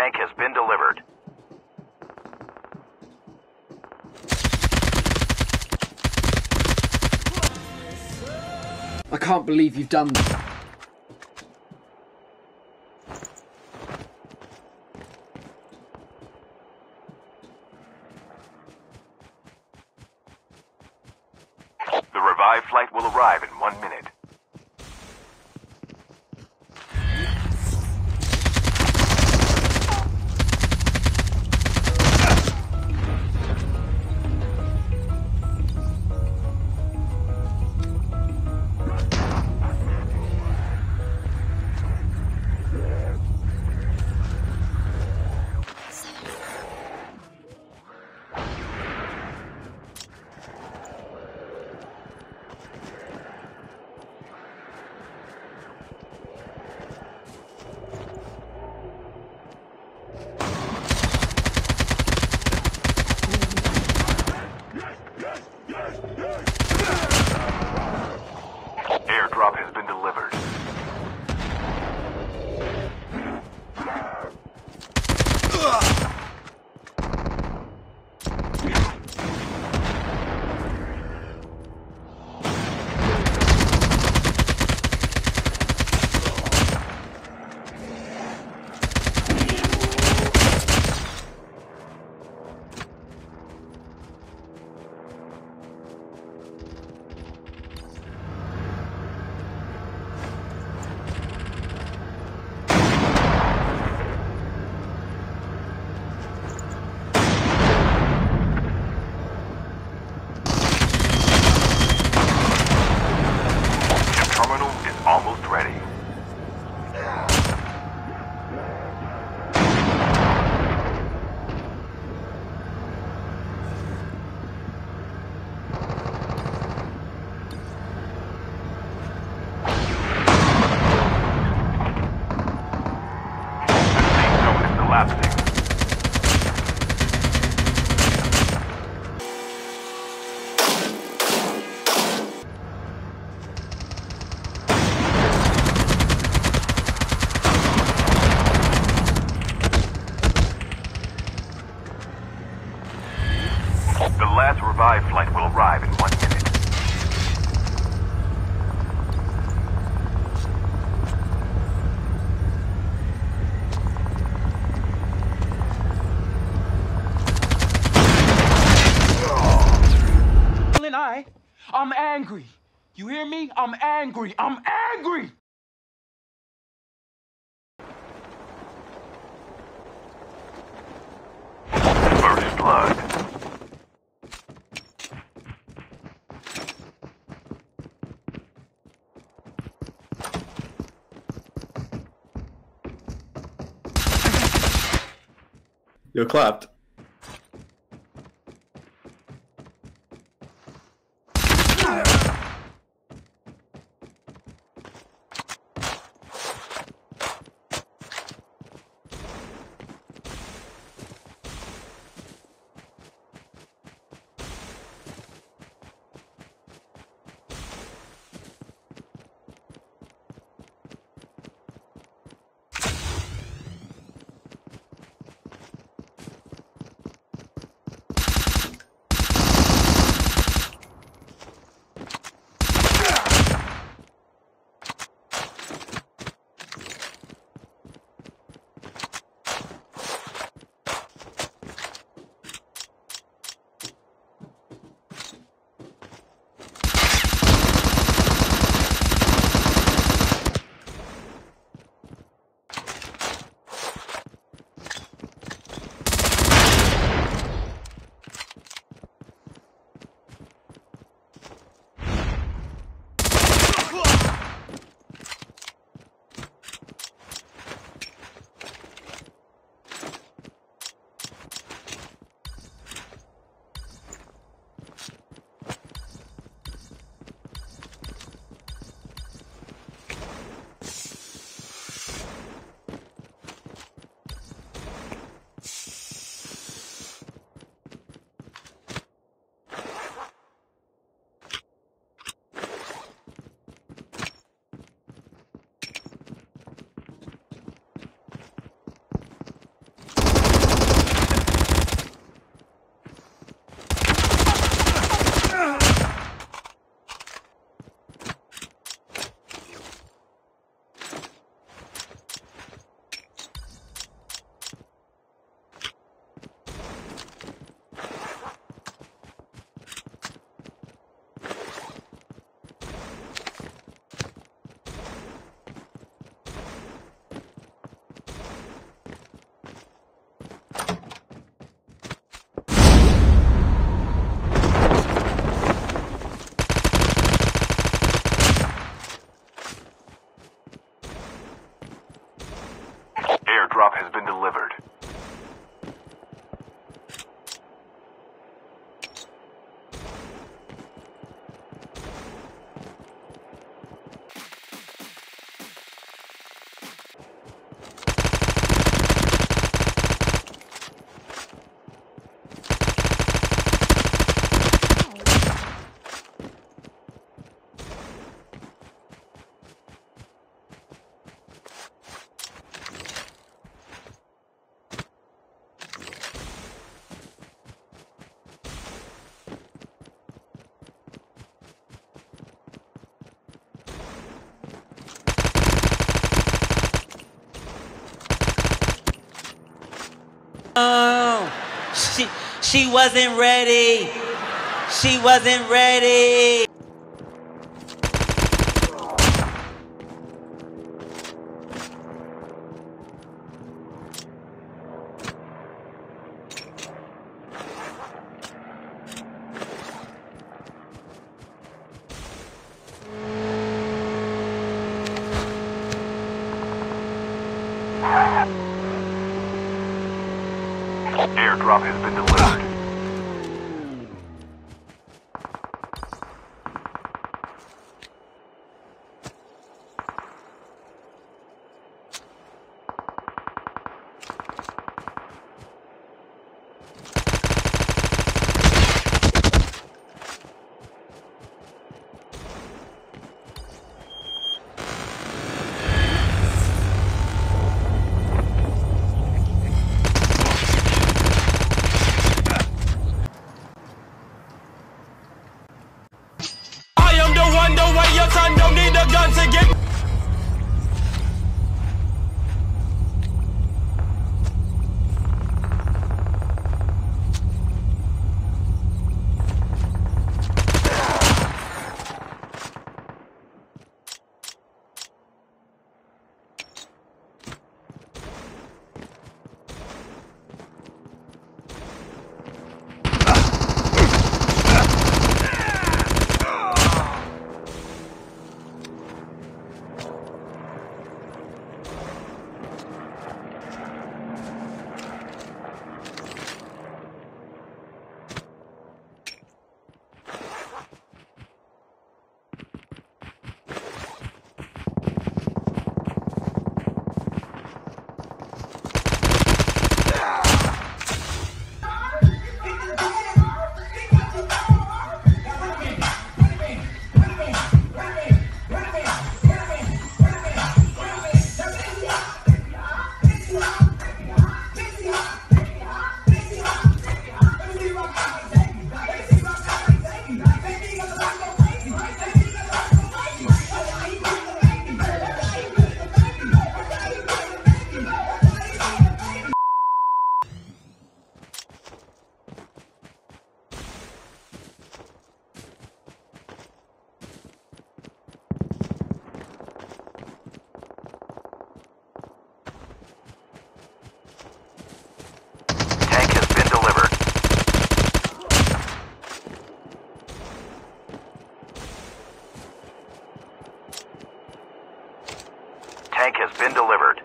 Tank has been delivered. I can't believe you've done this. The revived flight will arrive in one minute. Hear me? I'm angry. I'm angry. First blood. You're clapped. Been delivered. She wasn't ready. She wasn't ready. has been delivered.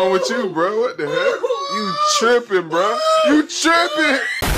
Wrong with you, bro? What the heck? You tripping, bro? You tripping?